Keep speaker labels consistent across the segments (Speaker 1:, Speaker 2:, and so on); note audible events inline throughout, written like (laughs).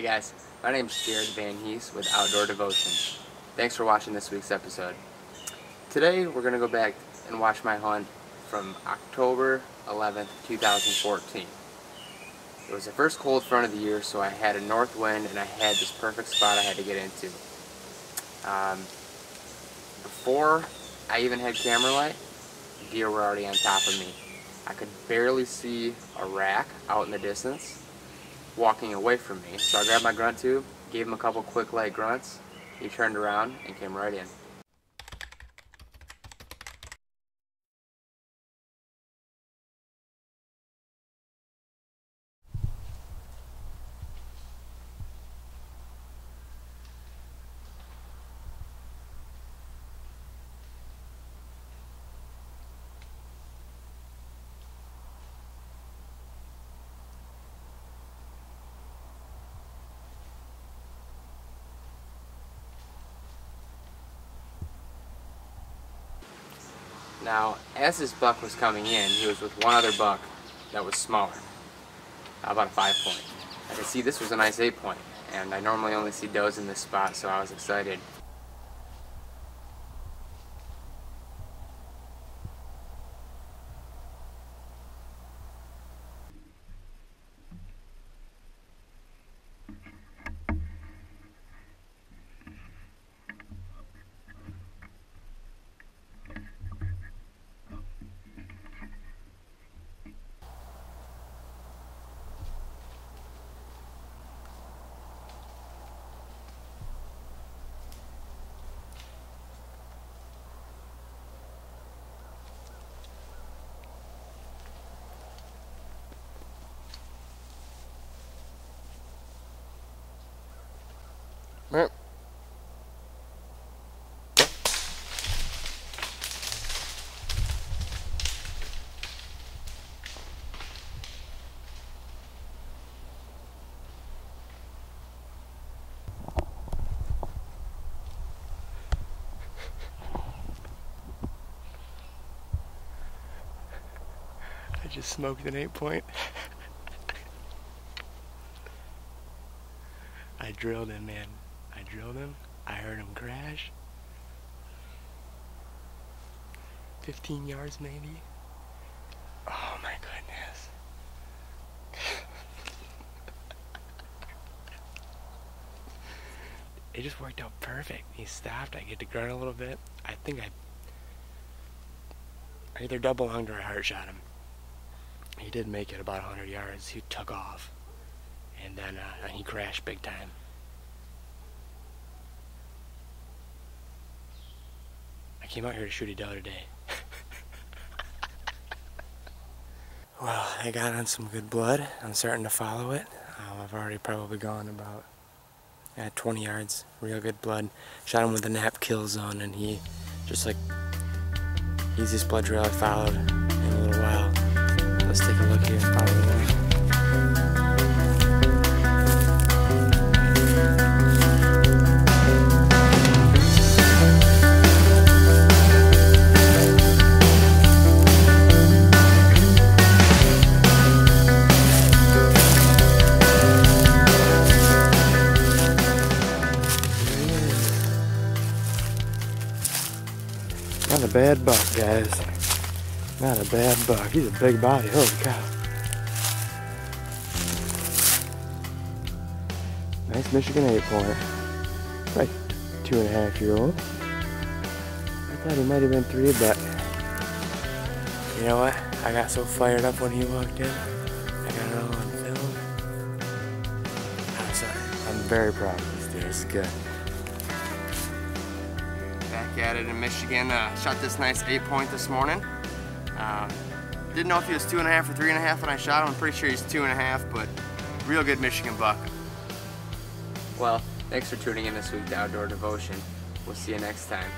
Speaker 1: Hey guys, my name is Jared Van Hees with Outdoor Devotion. Thanks for watching this week's episode. Today we're going to go back and watch my hunt from October 11th, 2014. It was the first cold front of the year, so I had a north wind and I had this perfect spot I had to get into. Um, before I even had camera light, deer were already on top of me. I could barely see a rack out in the distance walking away from me. So I grabbed my grunt tube, gave him a couple quick light grunts. He turned around and came right in. Now, as this buck was coming in, he was with one other buck that was smaller, about a five point. I could see this was a nice eight point, and I normally only see does in this spot, so I was excited.
Speaker 2: I just smoked an eight point. (laughs) I drilled him, man. I drilled him. I heard him crash. 15 yards, maybe. Oh my goodness. (laughs) it just worked out perfect. He stopped. I get to grunt a little bit. I think I, I either double lunged or I heart shot him. He did make it about 100 yards. He took off, and then uh, and he crashed big time. Came out here to shoot a doe today. (laughs) well, I got on some good blood. I'm starting to follow it. Um, I've already probably gone about at 20 yards, real good blood. Shot him with the NAP Killzone, and he just like easiest blood trail I followed Not a bad buck, guys. Not a bad buck. He's a big body. Holy cow. Nice Michigan 8 point. Like two and a half year old. I thought he might have been three, but you know what? I got so fired up when he walked in. I got it all on film. I'm. I'm very proud of this. This is good.
Speaker 1: Back at it in Michigan. Uh, shot this nice eight point this morning. Um, didn't know if he was two and a half or three and a half when I shot him. I'm pretty sure he's two and a half, but real good Michigan buck. Well, thanks for tuning in this week to Outdoor Devotion. We'll see you next time.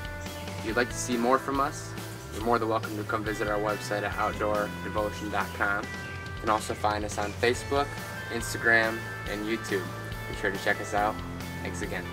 Speaker 1: If you'd like to see more from us, you're more than welcome to come visit our website at outdoordevotion.com. You can also find us on Facebook, Instagram, and YouTube. Be sure to check us out. Thanks again.